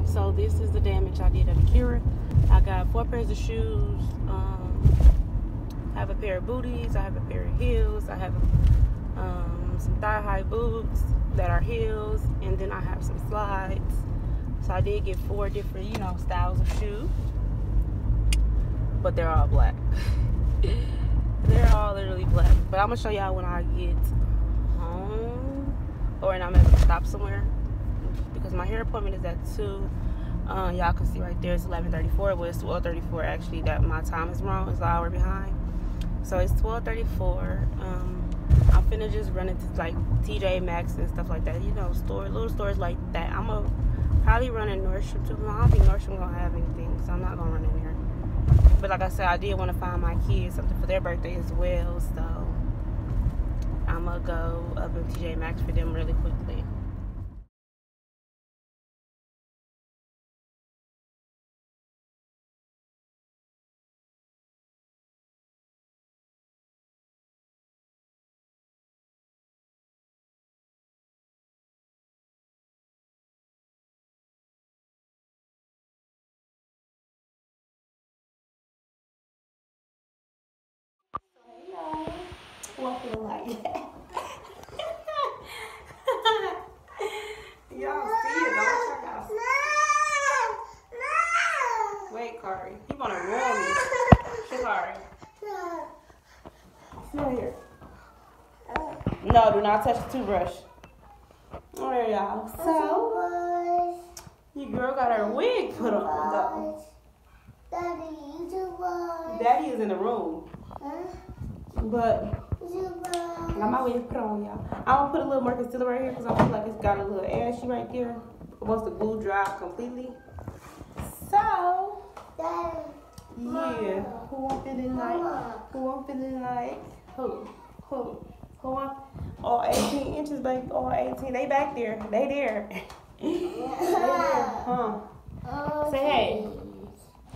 y'all. So this is the damage I did at Akira. I got four pairs of shoes. Um, I have a pair of booties. I have a pair of heels. I have um, some thigh high boots that are heels, and then I have some slides. So I did get four different, you know, styles of shoes, but they're all black. they're all literally black. But I'm gonna show y'all when I get home or when I'm at a stop somewhere because my hair appointment is at 2. Uh, y'all can see right there it's 11:34. Well, it's 12:34 actually. That my time is wrong. It's an hour behind. So it's 12:34. Um, I'm finna just run into like TJ Maxx and stuff like that. You know, store little stores like that. I'm gonna probably run in Nordstrom too. I don't think Nordstrom gonna have anything, so I'm not gonna run in there. But like I said, I did want to find my kids something for their birthday as well. So I'm gonna go up in TJ Maxx for them really quickly. Walking like that. Y'all see it, don't check out. Wait, Kari. You wanna ruin me. Shakari. Sit here. No, do not touch the toothbrush. Alright, y'all. So, your girl got her wig put on, though. Daddy, you was. Daddy is in the room. Huh? But You was. I got my wig put on, y'all. I'm gonna put a little more concealer right here because I feel like it's got a little ashy right there. Once the glue dry completely. So, yeah. Who I'm feeling like? Mama. Who I'm feeling like? Who? Who? Who I'm? All 18 inches, baby. All 18. They back there. They there. they there. Huh? Oh, Say hey.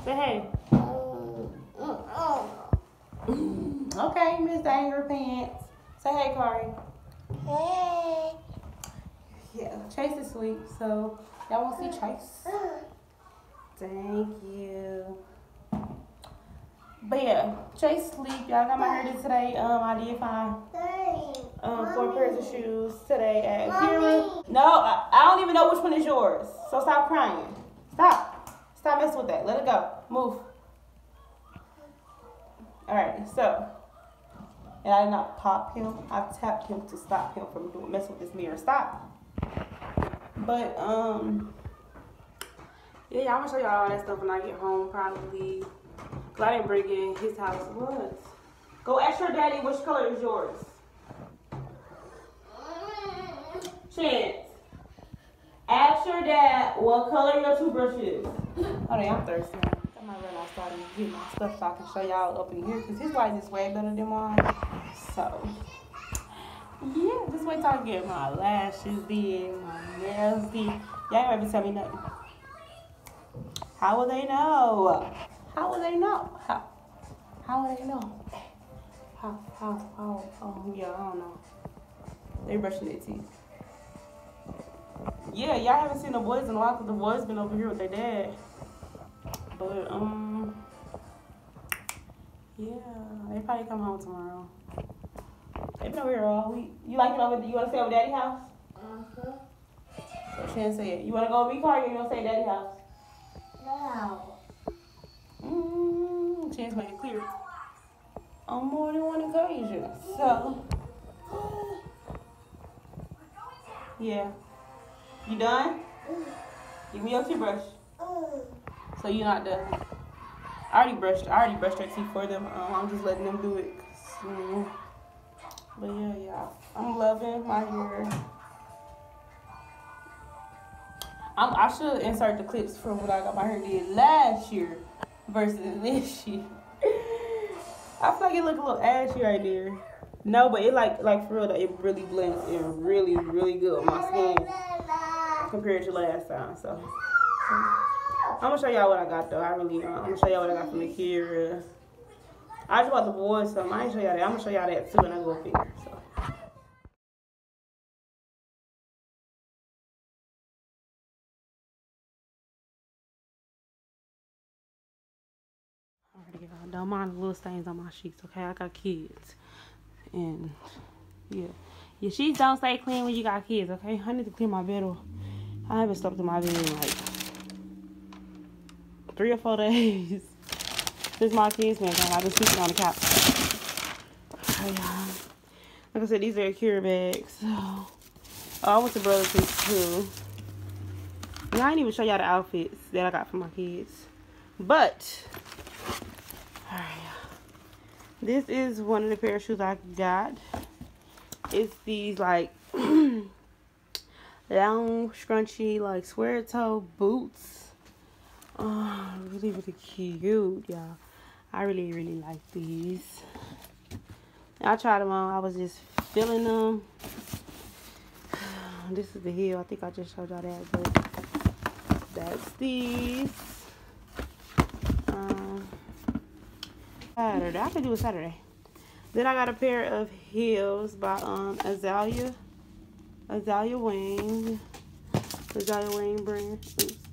Say hey. Oh. Oh. Okay, Miss Anger Pants. Say hey, Kari. Hey. Yeah, Chase is sweet, so y'all want to see Chase? Thank you. But yeah, Chase sleep. Y'all got my hair did today. Um, I did find um four pairs of shoes today at. Kira. No, I, I don't even know which one is yours. So stop crying. Stop. Stop messing with that. Let it go. Move. All right. So, and I did not pop him. I tapped him to stop him from doing messing with this mirror. Stop. But um, yeah, I'm gonna show y'all all that stuff when I get home. Probably. Cause I didn't bring in his house. What? Go ask your daddy which color is yours. Chance. Ask your dad what color your toothbrush is. Oh, I'm thirsty. I might run outside and get my stuff so I can show y'all up in here because his light is way better than mine. So, yeah, just wait till I get my lashes did, my nails did. Y'all ain't ever tell me nothing. How will they know? How will they know? How? How will they know? How? How? How? Oh, yeah, I don't know. They brushing their teeth. Yeah, y'all haven't seen the boys in a while because the boys been over here with their dad. But um, yeah, they probably come home tomorrow. They've been over here all week. You like it over? You want to stay over daddy house? Uh-huh. So Shan say it. You want to go me, car? Or you want to stay at daddy house? No. Mm, Chance made it clear on more than one occasion. So, yeah. You done? Give me your toothbrush. So you're not done. I already brushed. I already brushed their teeth for them. Um, I'm just letting them do it. but yeah, yeah. I'm loving my hair. I'm, I should insert the clips from what I got my hair did last year versus this year. I feel like it look a little ashy right there. No, but it like like for real though, it really blends in really really good with my skin compared to last time. So I'm gonna show y'all what I got though. I really uh, I'm gonna show y'all what I got from the Kira. I just bought the boys some. I ain't show y'all that. I'm gonna show y'all that too, and I go figure. So. Y'all. Don't mind the little stains on my sheets, okay? I got kids, and yeah, your sheets don't stay clean when you got kids, okay? I need to clean my bed. Off. I haven't slept in my bed in like three or four days since my kids. I've been sleeping on the couch. Oh, y'all. Like I said, these are Cure bags. So, oh, I went to Burlington too. And I didn't even show y'all the outfits that I got for my kids. But, alright, this is one of the pair of shoes I got. It's these like long, scrunchy, like square toe boots. Oh, really, really cute, y'all. I really, really like these. I tried them on. I was just feeling them. This is the heel. I think I just showed y'all that, but that's these. Um, Saturday. I can do a Saturday. Then I got a pair of heels by um Azalea. Azalea Wang. Azalea Wang brand.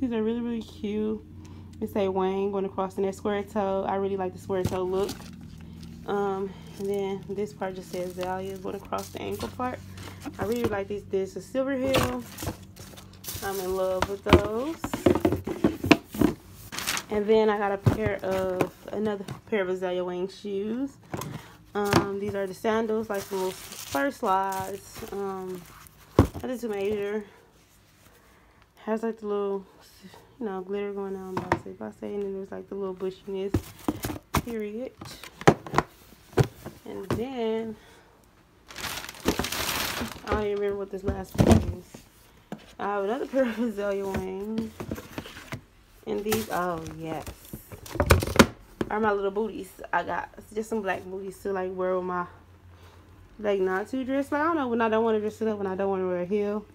These are really, really cute. They say Wang going across in that square toe. I really like the square toe look. Um, and then this part just says Azalea going across the ankle part. I really like these. This is silver heel. I'm in love with those. And then I got a pair of, another pair of Azalea Wang shoes. Um, these are the sandals, like the little first slides. Um, nothing too major. Has like the little, you know, glitter going on, by say, by say, and then there's like the little bushiness, period. And then, I don't even remember what this last one is. I have another pair of Azalea Wangs. And these, oh yes. Are my little booties. I got just some black booties to like wear with my, like not too dressed. Like, I don't know, when I don't want to dress it up, when I don't want to wear a heel.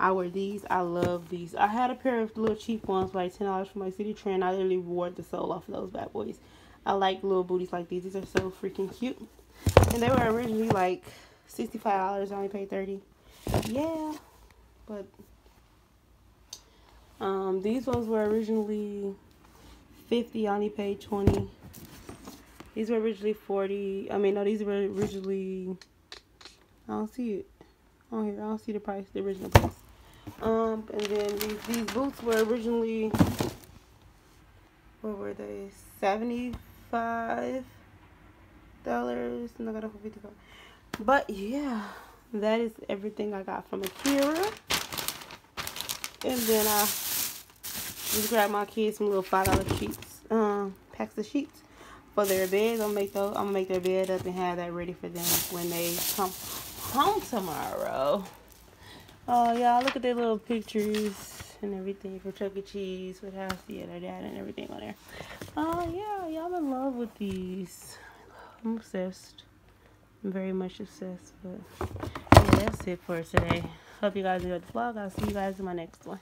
I wear these. I love these. I had a pair of little cheap ones like $10 from my Citi Trend. I literally wore the sole off of those bad boys. I like little booties like these. These are so freaking cute. And they were originally like $65. I only paid 30 Yeah. But um, these ones were originally 50 I only paid 20 These were originally 40 I mean, no, these were originally... I don't see it on here. I don't see the price, the original price. Um, and then these, these boots were originally... What were they? 75 dollars and I got for 55 but yeah that is everything I got from Akira and then I just grab my kids some little five dollar sheets, um, packs of sheets for their beds. I'm gonna make those. I'm gonna make their bed up and have that ready for them when they come home tomorrow. Oh y'all, look at their little pictures and everything for Chuck E. Cheese with how see their dad and everything on there. Oh yeah, y'all in love with these. I'm obsessed. I'm very much obsessed. But yeah, that's it for today. Hope you guys enjoyed the vlog. I'll see you guys in my next one.